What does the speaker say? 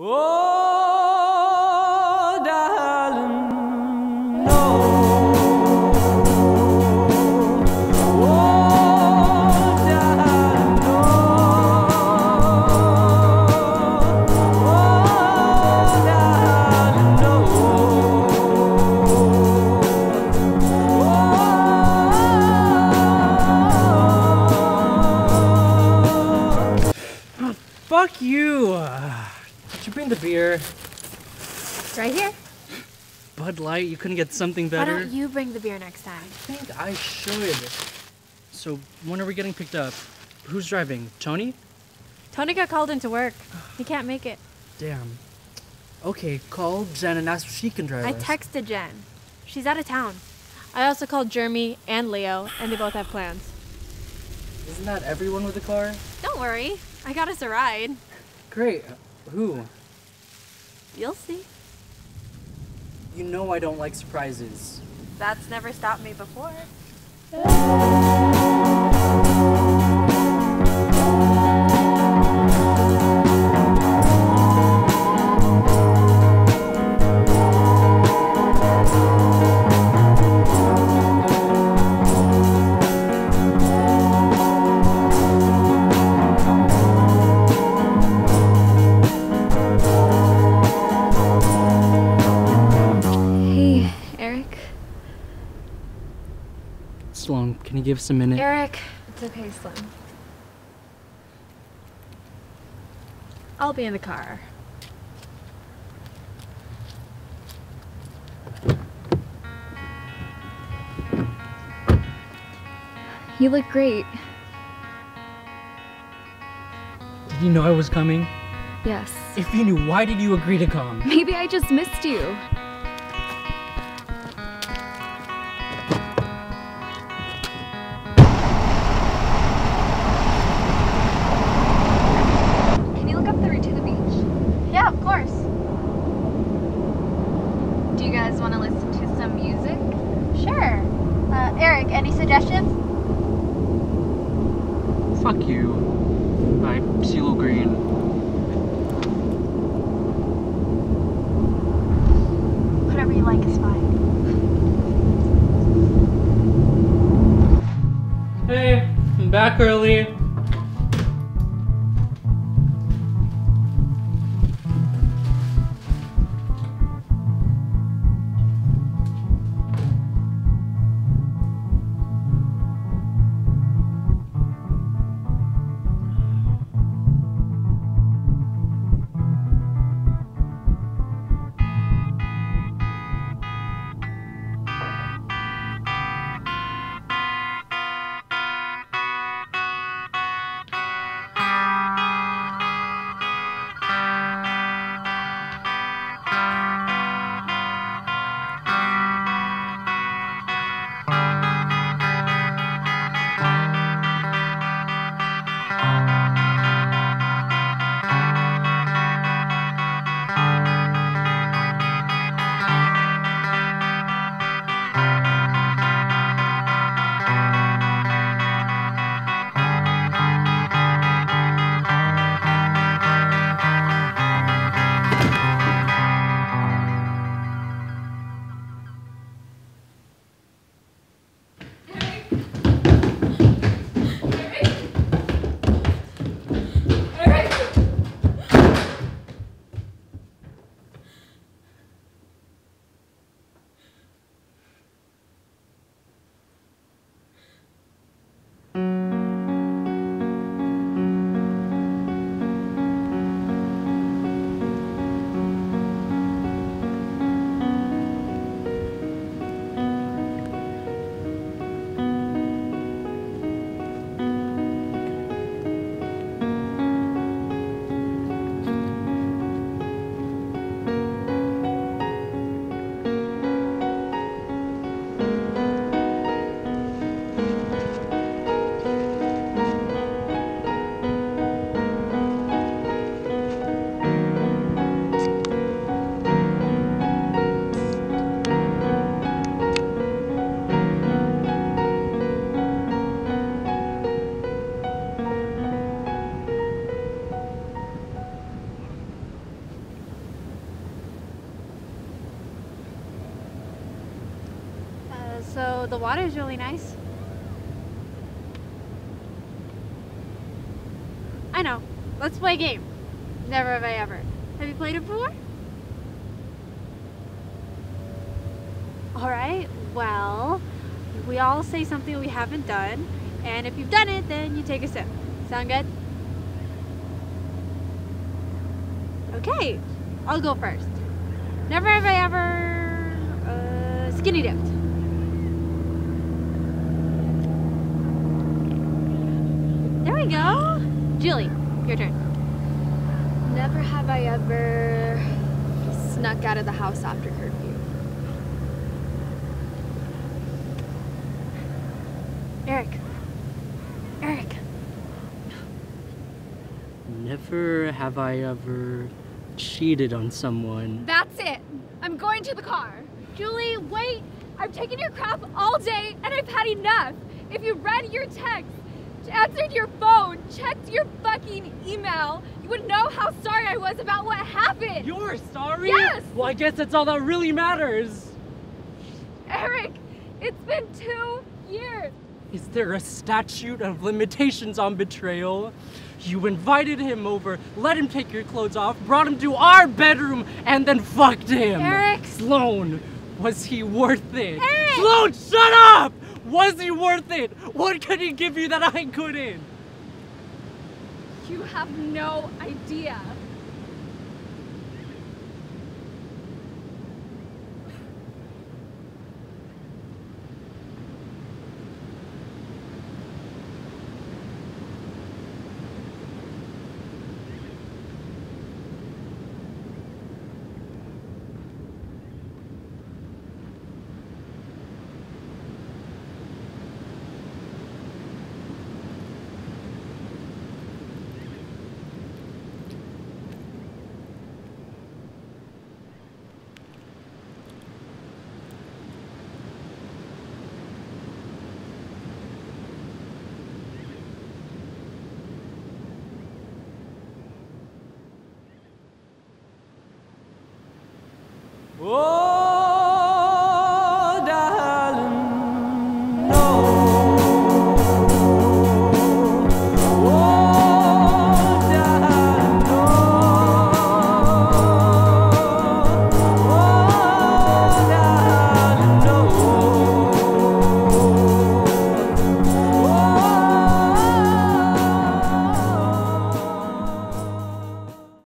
Oh, darling, no. Fuck you! Did you bring the beer? It's right here. Bud Light? You couldn't get something better? Why don't you bring the beer next time? I think I should. So, when are we getting picked up? Who's driving? Tony? Tony got called into work. He can't make it. Damn. Okay, call Jen and ask if she can drive I us. texted Jen. She's out of town. I also called Jeremy and Leo, and they both have plans. Isn't that everyone with a car? Don't worry. I got us a ride. Great. Who? You'll see. You know I don't like surprises. That's never stopped me before. give us a minute? Eric, It's okay, Slim. I'll be in the car. You look great. Did you know I was coming? Yes. If you knew, why did you agree to come? Maybe I just missed you. You Fuck you. By CeeLo Green. Whatever you like is fine. Hey, I'm back early. The water is really nice. I know. Let's play a game. Never have I ever. Have you played it before? Alright, well, we all say something we haven't done, and if you've done it, then you take a sip. Sound good? Okay, I'll go first. Never have I ever uh, skinny dipped. We go. Julie, your turn. Never have I ever snuck out of the house after curfew. Eric. Eric. Never have I ever cheated on someone. That's it. I'm going to the car. Julie, wait. I've taken your crap all day and I've had enough. If you read your text, answered your phone, checked your fucking email, you would know how sorry I was about what happened. You're sorry? Yes! Well, I guess that's all that really matters. Eric, it's been two years. Is there a statute of limitations on betrayal? You invited him over, let him take your clothes off, brought him to our bedroom, and then fucked him. Eric! Sloan, was he worth it? Eric! Sloan, shut up! Was he worth it? What could he give you that I couldn't? You have no idea. Whoa!